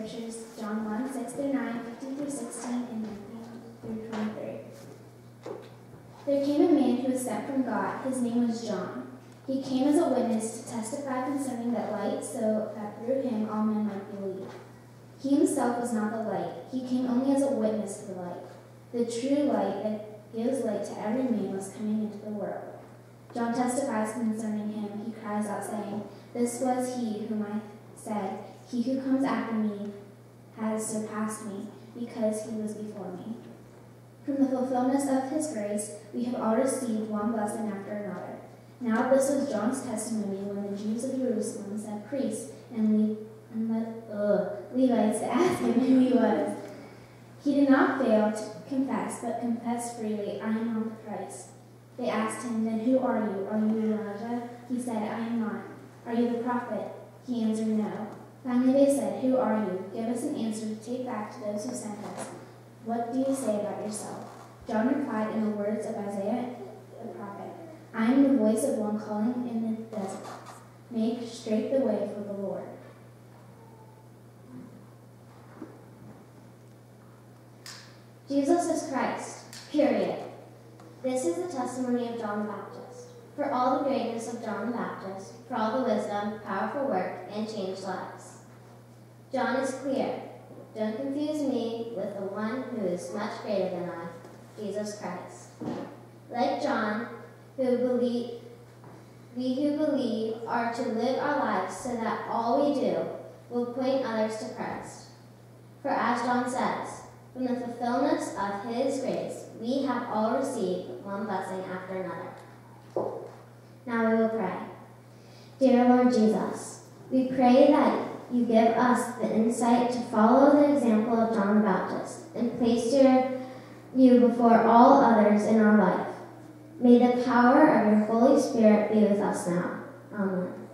John 1, 6 through 9, 15 through 16, and 19 through 23. There came a man who was sent from God. His name was John. He came as a witness to testify concerning that light, so that through him all men might believe. He himself was not the light. He came only as a witness to the light. The true light that gives light to every man was coming into the world. John testifies concerning him. He cries out, saying, This was he whom I said, He who comes after me has surpassed me, because he was before me. From the fulfillment of his grace, we have all received one blessing after another. Now this was John's testimony when the Jews of Jerusalem sent priests and, Le- and Le- uh, Levites to ask him who he was. He did not fail to confess, but confessed freely, I am not the Christ. They asked him, Then who are you? Are you Elijah? He said, I am not. Are you the prophet? He answered, No. Finally they said, Who are you? Give us an answer to take back to those who sent us. What do you say about yourself? John replied in the words of Isaiah the prophet I am the voice of one calling in the desert. Make straight the way for the Lord. Jesus is Christ, period. This is the testimony of John the Baptist. For all the greatness of John the Baptist, for all the wisdom, powerful work, and changed lives. John is clear. Don't confuse me with the one who is much greater than I, Jesus Christ. Like John, who believe, we who believe are to live our lives so that all we do will point others to Christ. For as John says, from the fulfillment of his grace, we have all received one blessing after another. Now we will pray. Dear Lord Jesus, we pray that you give us the insight to follow the example of John the Baptist and place your, you before all others in our life. May the power of your Holy Spirit be with us now. Amen.